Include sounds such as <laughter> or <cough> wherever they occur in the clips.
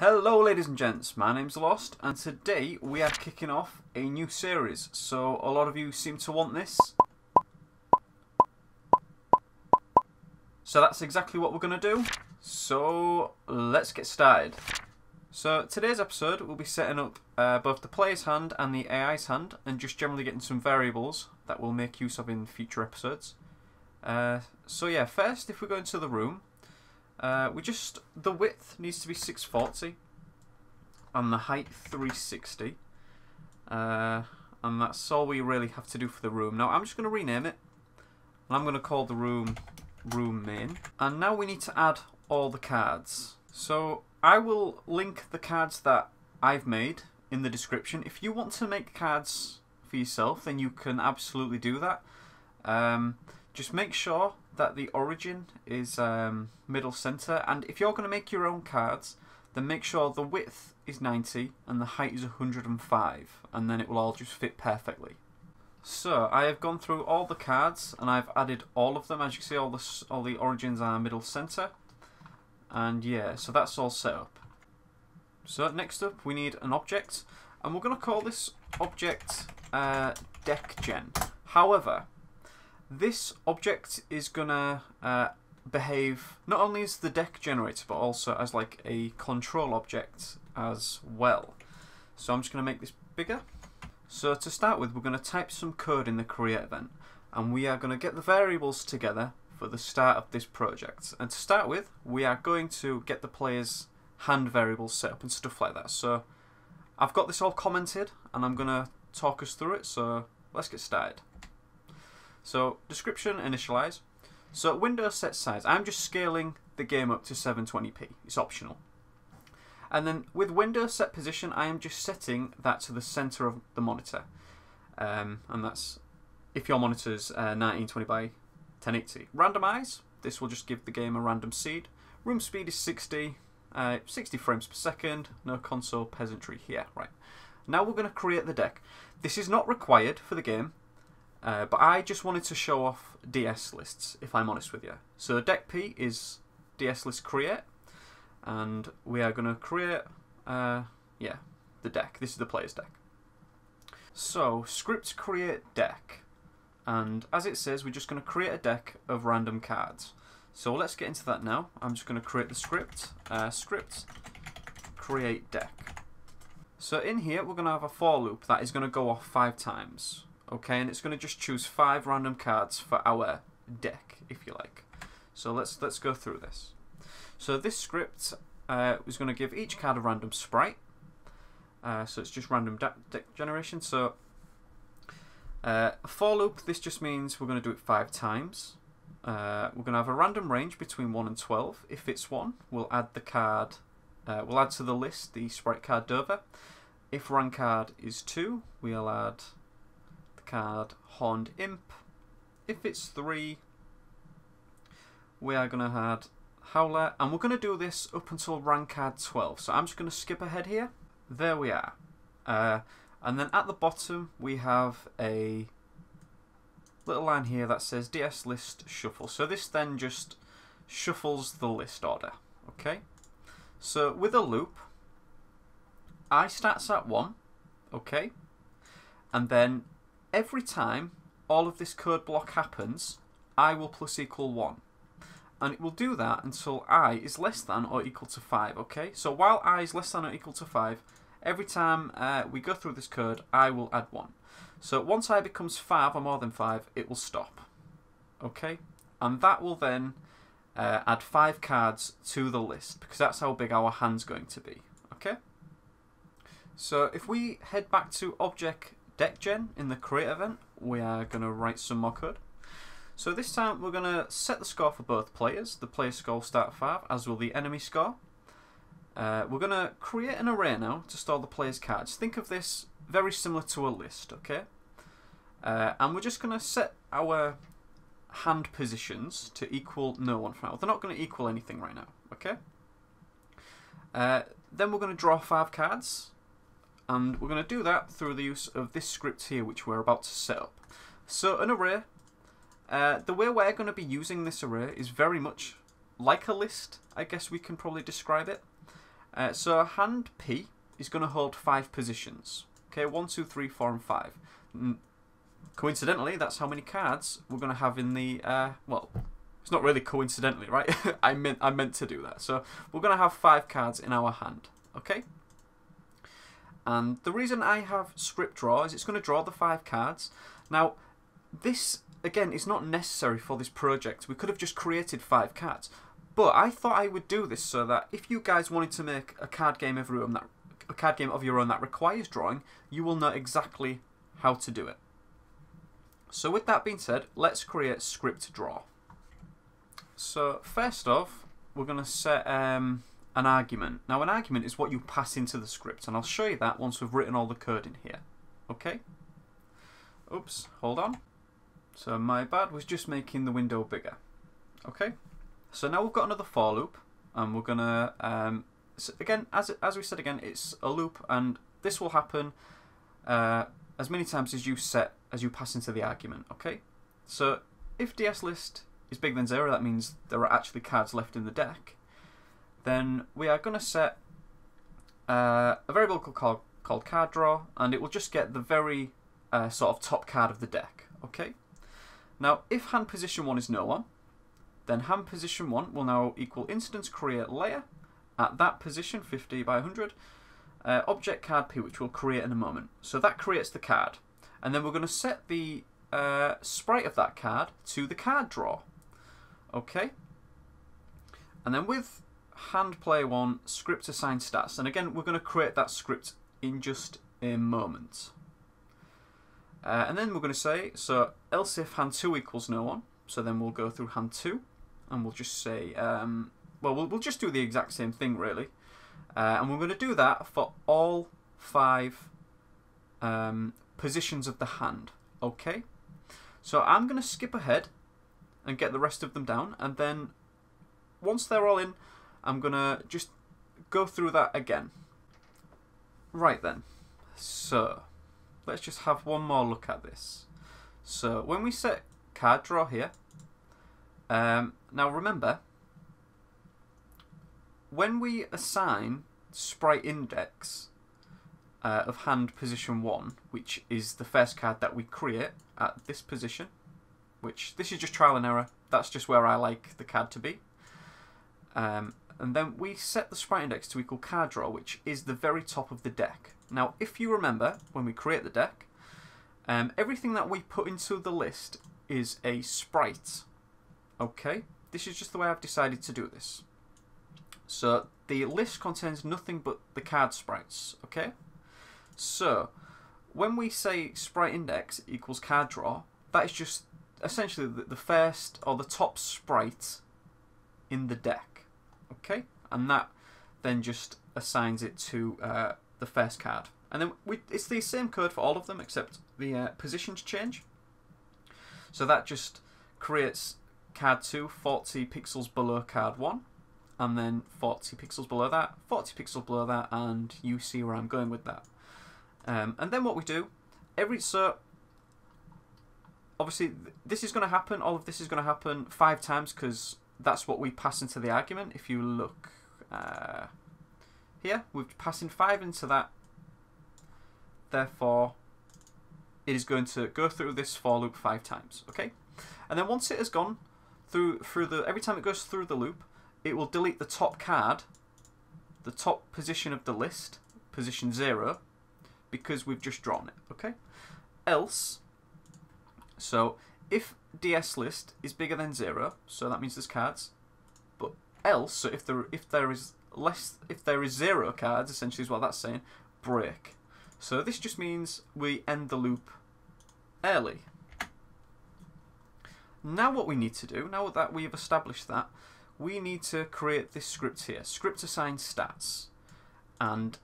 Hello ladies and gents, my name's Lost and today we are kicking off a new series. So a lot of you seem to want this. So that's exactly what we're going to do. So let's get started. So today's episode we'll be setting up uh, both the player's hand and the AI's hand and just generally getting some variables that we'll make use of in future episodes. Uh, so yeah, first if we go into the room, uh, we just the width needs to be 640 and the height 360 uh, and that's all we really have to do for the room. Now I'm just going to rename it and I'm going to call the room room main. And now we need to add all the cards. So I will link the cards that I've made in the description. If you want to make cards for yourself then you can absolutely do that. Um, just make sure that the origin is um, middle center and if you're going to make your own cards then make sure the width is 90 and the height is 105 and then it will all just fit perfectly. So I have gone through all the cards and I've added all of them as you can see all the, all the origins are middle center and yeah so that's all set up. So next up we need an object and we're going to call this object uh, deck gen. However this object is gonna uh, behave not only as the deck generator but also as like a control object as well. So I'm just to make this bigger. So to start with we're to type some code in the create event and we are to get the variables together for the start of this project. And to start with we are going to get the player's hand variables set up and stuff like that. So I've got this all commented and I'm to talk us through it so let's get started. So description, initialize. So Windows set size. I'm just scaling the game up to 720p. It's optional. And then with Windows set position, I am just setting that to the center of the monitor. Um, and that's if your monitor's uh, 1920 by 1080. Randomize. This will just give the game a random seed. Room speed is 60, uh, 60 frames per second. No console peasantry here. Right. Now we're going to create the deck. This is not required for the game. Uh, but I just wanted to show off DS lists, if I'm honest with you. So deck P is DS list create, and we are going to create, uh, yeah, the deck. This is the player's deck. So script create deck, and as it says, we're just going to create a deck of random cards. So let's get into that now. I'm just going to create the script. Uh, script create deck. So in here, we're going to have a for loop that is going to go off five times. Okay, and it's going to just choose five random cards for our deck, if you like. So let's let's go through this. So this script uh, is going to give each card a random sprite. Uh, so it's just random deck generation. So uh, for loop, this just means we're going to do it five times. Uh, we're going to have a random range between 1 and 12. If it's 1, we'll add the card, uh, we'll add to the list the sprite card Dover. If rank card is 2, we'll add card Horned Imp. If it's three, we are going to add Howler, and we're going to do this up until rank card 12. So I'm just going to skip ahead here. There we are. Uh, and then at the bottom, we have a little line here that says DS list shuffle. So this then just shuffles the list order. Okay. So with a loop, I starts at 1. Okay. And then every time all of this code block happens, i will plus equal 1. And it will do that until i is less than or equal to 5, okay? So while i is less than or equal to 5, every time uh, we go through this code, i will add 1. So once i becomes 5 or more than 5, it will stop, okay? And that will then uh, add 5 cards to the list, because that's how big our hand's going to be, okay? So if we head back to object deck gen in the create event, we are going to write some more code. So this time we're going to set the score for both players. The player score will start at 5, as will the enemy score. Uh, we're going to create an array now to store the player's cards. Think of this very similar to a list, okay? Uh, and we're just going to set our hand positions to equal no one for now. They're not going to equal anything right now, okay? Uh, then we're going to draw five cards. And we're going to do that through the use of this script here, which we're about to set up. So an array, uh, the way we're going to be using this array is very much like a list, I guess we can probably describe it. Uh, so hand P is going to hold five positions. Okay, one, two, three, four, and five. Coincidentally, that's how many cards we're going to have in the. Uh, well, it's not really coincidentally, right? <laughs> I meant I meant to do that. So we're going to have five cards in our hand. Okay. And the reason I have script draw is it's going to draw the five cards. Now, this again is not necessary for this project. We could have just created five cards. But I thought I would do this so that if you guys wanted to make a card game of your own that a card game of your own that requires drawing, you will know exactly how to do it. So with that being said, let's create script draw. So first off, we're going to set um, an argument. Now an argument is what you pass into the script, and I'll show you that once we've written all the code in here. Okay? Oops, hold on. So my bad was just making the window bigger. Okay? So now we've got another for loop, and we're gonna um, so again as as we said again, it's a loop, and this will happen uh, as many times as you set as you pass into the argument. Okay, so if ds list is bigger than zero, that means there are actually cards left in the deck. Then we are going to set uh, a variable called called card draw, and it will just get the very uh, sort of top card of the deck. Okay. Now, if hand position one is no one, then hand position 1 will now equal instance create layer at that position, 50 by 100, uh, object card P, which we'll create in a moment. So that creates the card. And then we're going to set the uh, sprite of that card to the card draw. Okay. And then with hand player 1, script assigned stats. And again, we're going to create that script in just a moment. Uh, and then we're going to say, so else if hand 2 equals no one. So then we'll go through hand 2 and we'll just say, um, well, well, we'll just do the exact same thing, really. Uh, and we're going to do that for all five um, positions of the hand. Okay? So I'm going to skip ahead and get the rest of them down. And then once they're all in, I'm going to just go through that again. Right then. So let's just have one more look at this. So when we set card draw here, um, now remember, when we assign sprite index uh, of hand position 1, which is the first card that we create at this position, which this is just trial and error, that's just where I like the card to be. Um, and then we set the sprite index to equal card draw, which is the very top of the deck. Now, if you remember, when we create the deck, um, everything that we put into the list is a sprite. Okay, this is just the way I've decided to do this. So the list contains nothing but the card sprites. Okay, so when we say sprite index equals card draw, that is just essentially the, the first or the top sprite in the deck. Okay, and that then just assigns it to uh, the first card. And then we, it's the same code for all of them except the uh, positions change. So that just creates card 2 40 pixels below card 1 and then 40 pixels below that, 40 pixels below that, and you see where I'm going with that. Um, and then what we do, every so obviously this is going to happen, all of this is going to happen five times because that's what we pass into the argument. If you look uh, here, we're passing five into that, therefore it is going to go through this for loop five times, okay? And then once it has gone through through the every time it goes through the loop, it will delete the top card, the top position of the list, position zero, because we've just drawn it. Okay. Else, so if DS list is bigger than zero, so that means there's cards. But else, so if there if there is less if there is zero cards, essentially is what that's saying, break. So this just means we end the loop early. Now what we need to do, now that we've established that, we need to create this script here, script assign stats. And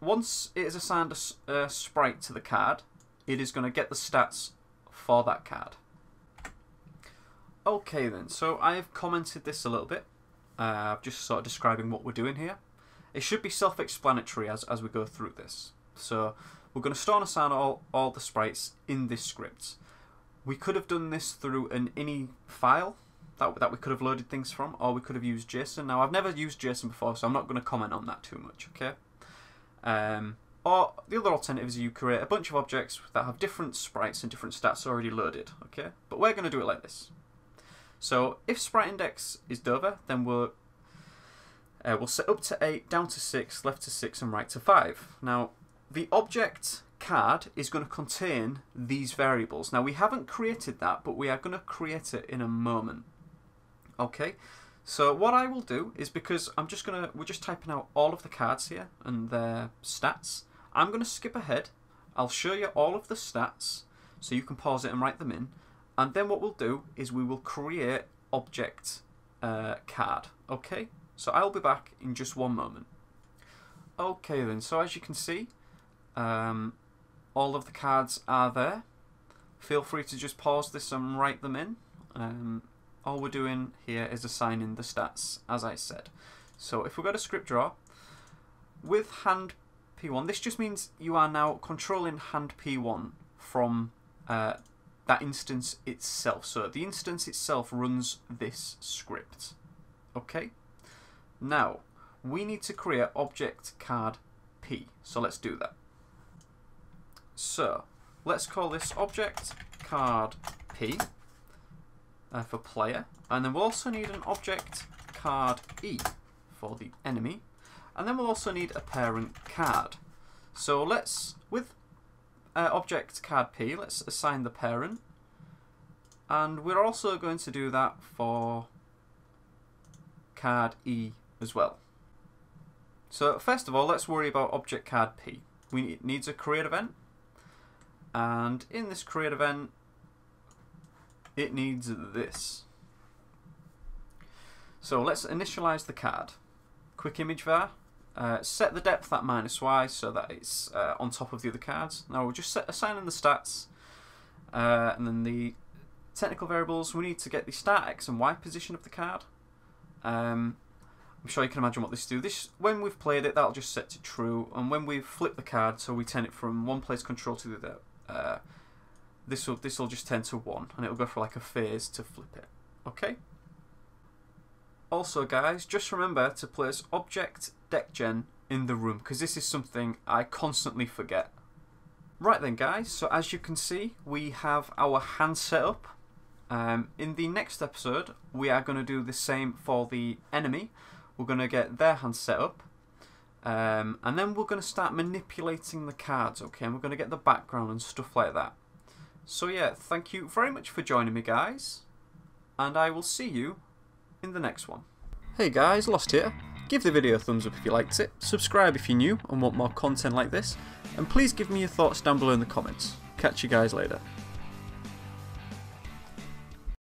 once it is assigned a, a sprite to the card, it is going to get the stats for that card. Okay then, so I've commented this a little bit, uh, just sort of describing what we're doing here. It should be self-explanatory as, as we go through this. So we're going to store and assign all, all the sprites in this script. We could have done this through an ini file, that, that we could have loaded things from, or we could have used JSON. Now, I've never used JSON before, so I'm not going to comment on that too much, okay? Um, or the other alternative is you create a bunch of objects that have different sprites and different stats already loaded, okay? But we're going to do it like this. So if sprite index is Dover, then we'll uh, we'll set up to 8, down to 6, left to 6, and right to 5. Now, the object card is going to contain these variables. Now, we haven't created that, but we are going to create it in a moment. Okay, so what I will do is because I'm just going to, we're just typing out all of the cards here and their stats. I'm going to skip ahead. I'll show you all of the stats so you can pause it and write them in. And then what we'll do is we will create object uh, card. Okay, so I'll be back in just one moment. Okay then, so as you can see, um, all of the cards are there. Feel free to just pause this and write them in. Um, all we're doing here is assigning the stats, as I said. So if we go to script draw, with hand P1, this just means you are now controlling hand P1 from uh, that instance itself. So the instance itself runs this script. Okay? Now, we need to create object card P. So let's do that. So, let's call this object card P uh, for player. And then we'll also need an object card E for the enemy. And then we'll also need a parent card. So let's, with uh, object card P, let's assign the parent. And we're also going to do that for card E as well. So first of all, let's worry about object card P. We need, needs a create event. And in this create event, it needs this. So let's initialize the card. Quick image var. Uh, set the depth at minus y so that it's uh, on top of the other cards. Now we'll just set, assign in the stats. Uh, and then the technical variables, we need to get the start x and y position of the card. Um, I'm sure you can imagine what this do. This, when we've played it, that'll just set to true, and when we flip the card, so we turn it from one place control to the other, uh, this will this will just turn to one, and it'll go for like a phase to flip it. Okay. Also, guys, just remember to place object deck gen in the room because this is something I constantly forget. Right then, guys. So as you can see, we have our hand set up. Um, in the next episode, we are going to do the same for the enemy. We're going to get their hand set up. Um, and then we're going to start manipulating the cards, okay? And we're going to get the background and stuff like that. So yeah, thank you very much for joining me, guys. And I will see you in the next one. Hey guys, Lost here. Give the video a thumbs up if you liked it, subscribe if you're new and want more content like this, and please give me your thoughts down below in the comments. Catch you guys later.